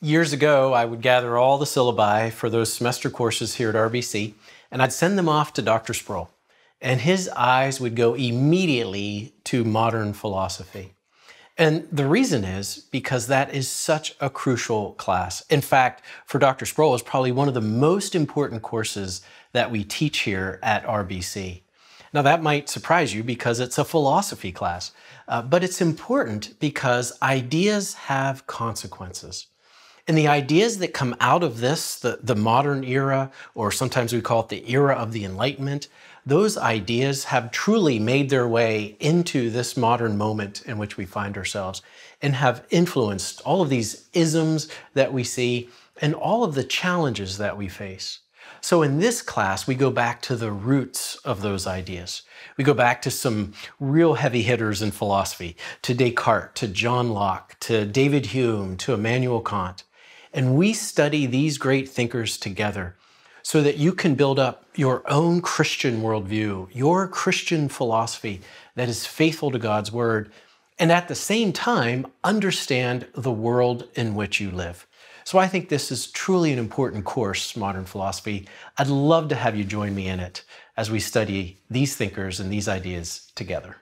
Years ago, I would gather all the syllabi for those semester courses here at RBC, and I'd send them off to Dr. Sproul. And his eyes would go immediately to modern philosophy. And the reason is because that is such a crucial class. In fact, for Dr. Sproul, it's probably one of the most important courses that we teach here at RBC. Now, that might surprise you because it's a philosophy class, uh, but it's important because ideas have consequences. And the ideas that come out of this, the, the modern era, or sometimes we call it the era of the Enlightenment, those ideas have truly made their way into this modern moment in which we find ourselves and have influenced all of these isms that we see and all of the challenges that we face. So in this class, we go back to the roots of those ideas. We go back to some real heavy hitters in philosophy, to Descartes, to John Locke, to David Hume, to Immanuel Kant. And we study these great thinkers together so that you can build up your own Christian worldview, your Christian philosophy that is faithful to God's word, and at the same time, understand the world in which you live. So I think this is truly an important course, Modern Philosophy. I'd love to have you join me in it as we study these thinkers and these ideas together.